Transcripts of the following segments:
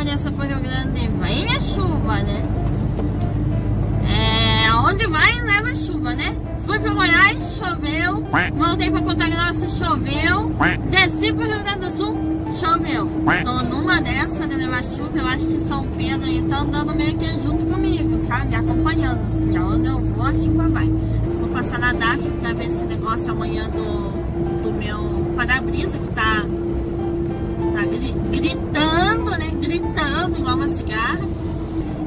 se a Vanessa pro Rio Grande vem é chuva, né? É, onde vai leva chuva, né? Fui pro Goiás, choveu. Voltei pra Ponta Grossa, choveu. Desci pro Rio Grande do Sul, choveu. Tô numa dessa de levar chuva, eu acho que São Pedro aí tá andando meio que junto comigo, sabe? Acompanhando, assim, aonde eu vou, a chuva vai. Vou passar na DAF pra ver esse negócio amanhã do, do meu para-brisa que tá, tá gritando, né? Gritando igual uma cigarra.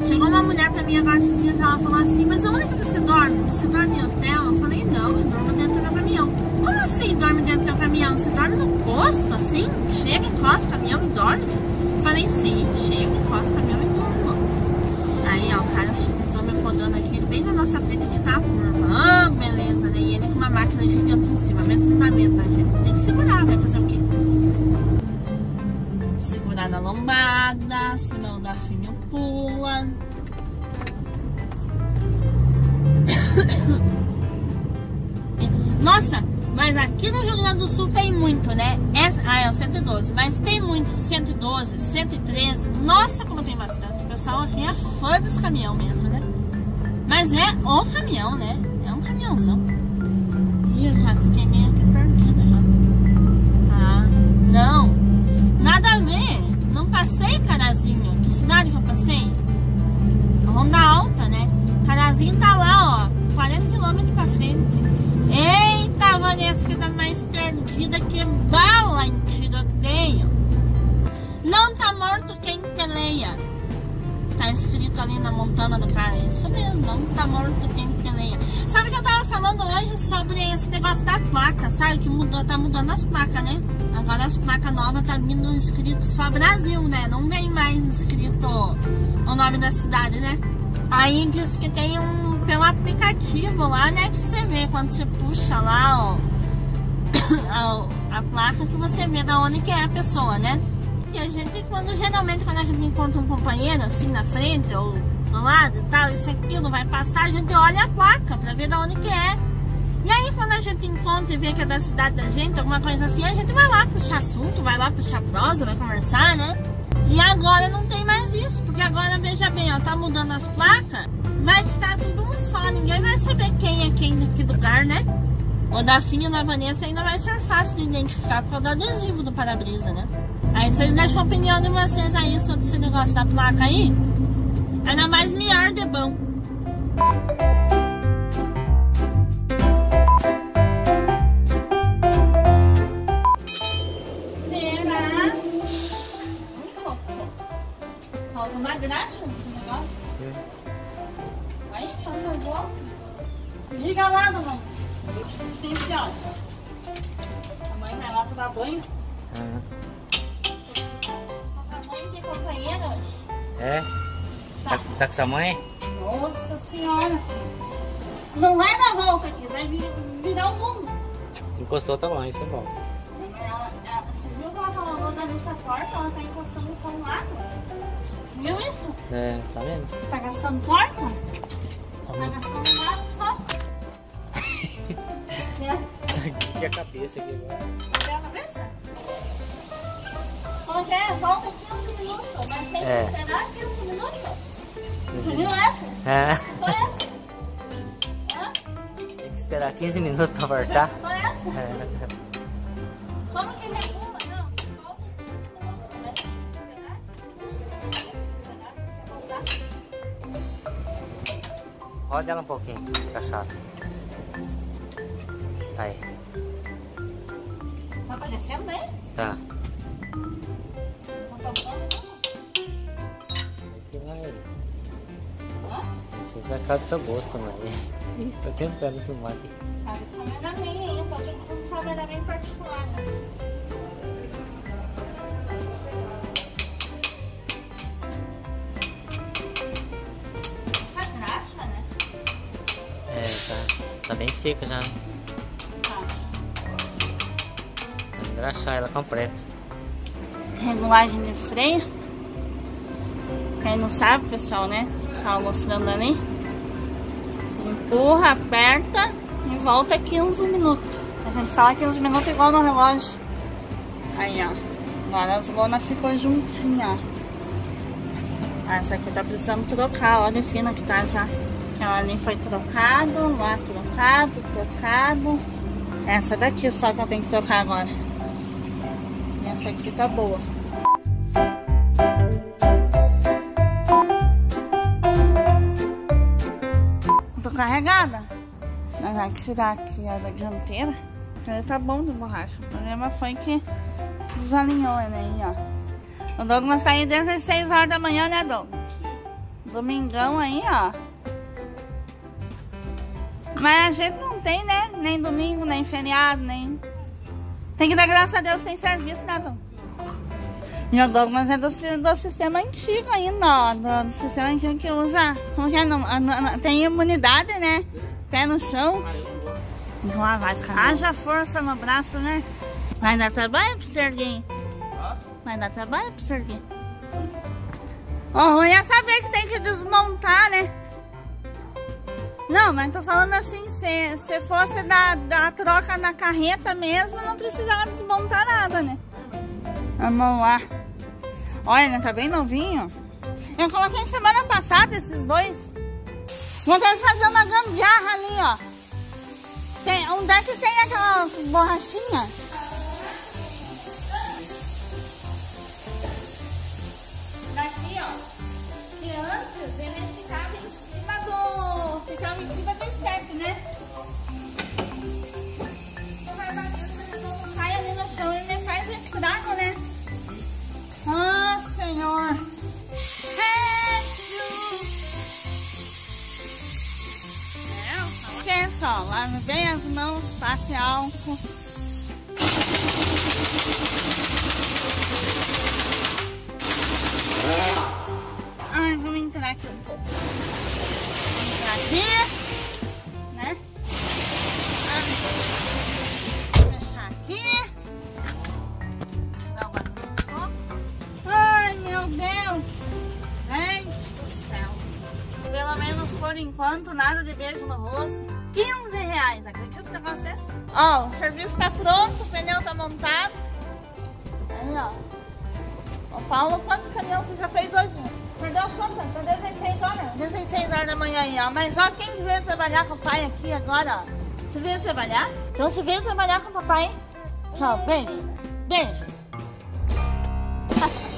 Chegou uma mulher pra mim agora esses dias ela falou assim, mas aonde que você dorme? Você dorme em hotel? Eu falei, não, eu dormo dentro do meu caminhão. Como assim dorme dentro do teu caminhão? Você dorme no posto, assim? Chega, encosta o caminhão e dorme? Eu falei, sim, chega, encosta o caminhão e durmo. Aí, ó, o cara tô me podando aqui, bem na nossa frente que tá a curva. Ah, beleza, né? E ele com uma máquina gigante em cima, mesmo fundamento da gente. Tem que segurar, vai fazer o? Segurar na lombada, senão dá filho pula. Nossa, mas aqui no Rio Grande do Sul tem muito, né? Essa, ah, é o 112, mas tem muito, 112, 113. Nossa, como tem bastante. O pessoal aqui é fã dos caminhão mesmo, né? Mas é o caminhão, né? É um caminhãozão. Ih, eu já fiquei meio aqui perdida já. Ah, não. Que eu passei? Ronda Alta, né? Carazinho tá lá, ó. 40 km pra frente. Eita, Vanessa, que tá mais perdida que bala em tiroteio. Não tá morto quem peleia. Tá escrito ali na montana do cara. Isso mesmo, não tá morto quem peleia. Sabe que eu tava falando hoje sobre esse negócio da placa, sabe? Que mudou, tá mudando as placas, né? Agora as placas novas tá vindo escrito só Brasil, né? Não vem mais escrito o nome da cidade, né? Aí diz que tem um pelo aplicativo lá, né? Que você vê quando você puxa lá, ó, a, a placa que você vê da onde que é a pessoa, né? E a gente, quando geralmente quando a gente encontra um companheiro assim na frente ou do lado e tal, isso aqui não vai passar, a gente olha a placa pra ver da onde que é. E aí quando a gente encontra e vê que é da cidade da gente, alguma coisa assim, a gente vai lá puxar assunto, vai lá puxar prosa, vai conversar, né? E agora não tem mais isso, porque agora, veja bem, ó, tá mudando as placas, vai ficar tudo um só, ninguém vai saber quem é quem de que lugar, né? O da Finha e da Vanessa ainda vai ser fácil de identificar por causa do adesivo do para-brisa, né? Aí vocês deixam a opinião de vocês aí sobre esse negócio da placa aí. Ainda mais melhor de bom. Será? Falta uma graxa esse negócio. Aí, quando eu vou. Liga lá, mamãe. Sim, senhora. A mãe vai lá tomar banho. Ah, A hoje. é? Tá, tá com sua mãe? Nossa senhora. Não vai dar volta aqui, vai vir- virar o mundo. Encostou, tá longe, você volta. Ela, ela, você viu que ela falou da outra porta? Ela tá encostando só um lado. Você viu isso? É, tá vendo? Tá gastando porta? Tá Tá gastando um lado só. É. Tinha cabeça aqui agora. Quer que é, volta 15 minutos. Mas tem que É. esperar 15 minutos. Você viu essa? É, Foi essa? Tem que esperar 15 minutos pra voltar. Foi essa? É. Como que regula? Não, você volta 15 minutos. Mas tem que esperar. Esperar, voltar. Roda ela um pouquinho, cachorro. Aí, Tá aparecendo aí? tá. Tá Aqui vai. se vai ficar do seu gosto, mas. Tô tentando filmar aqui. Ah, cameraman aí, eu tô tentando um cameraman particular, né? Essa graxa, né? É, tá. Tá bem seca já. Tá. Vamos engraxar ela completa. Regulagem de freio. Quem não sabe, pessoal, né? Tava mostrando ali. Empurra, aperta e volta 15 minutos. A gente fala 15 minutos igual no relógio. Aí, ó. Agora as lonas ficou juntinha, ó. Essa aqui tá precisando trocar, olha a fina que tá já. Aquela ali foi trocado, lá trocado, trocado. Essa daqui só que eu tenho que trocar agora. Essa aqui tá boa. Tô carregada. Mas vai tirar aqui a dianteira. Ele tá bom de borracha. O problema foi que desalinhou ele aí, ó. O Douglas tá aí desde as 6 horas da manhã, né, Douglas? Domingão aí, ó. Mas a gente não tem, né? Nem domingo, nem feriado, nem... Tem que dar graças a Deus que tem serviço, né, Douglas? E o Douglas é do, do sistema antigo ainda, ó. Do, do sistema antigo que usa... Como que é? Não, tem imunidade, né? Pé no chão. Vamos lá, vai, Haja força no braço, né? Vai dar trabalho pro Serguinho. Vai dar trabalho pro Serguinho. O oh, ruim é saber que tem que desmontar, né? Não, mas tô falando assim, se, se fosse dar, dar troca na carreta mesmo, não precisava desmontar nada, né? Vamos lá. Olha, tá bem novinho. Eu coloquei semana passada esses dois. Ter que fazer uma gambiarra ali, ó. Tem, onde é que tem aquela borrachinha? Daqui, ó. Que antes ele ficava em cima do... Ficava em cima do step, esqueça, ó, lave bem as mãos, passe álcool. Ai, vamos entrar aqui um pouco. Vamos entrar aqui, né? Fechar aqui. Ai, meu Deus. Gente do céu. Pelo menos por enquanto, nada de beijo no rosto. 15 reais. Acredita um negócio desse? Ó, o serviço tá pronto, o pneu tá montado. Aí, ó. Ô, Paulo, quantos caminhões você já fez hoje? Perdeu as contas? Tá 16 horas? 16 horas da manhã aí, ó. Mas ó, quem veio trabalhar com o pai aqui agora, ó. Você veio trabalhar? Então você veio trabalhar com o papai? Tchau, beijo. Beijo.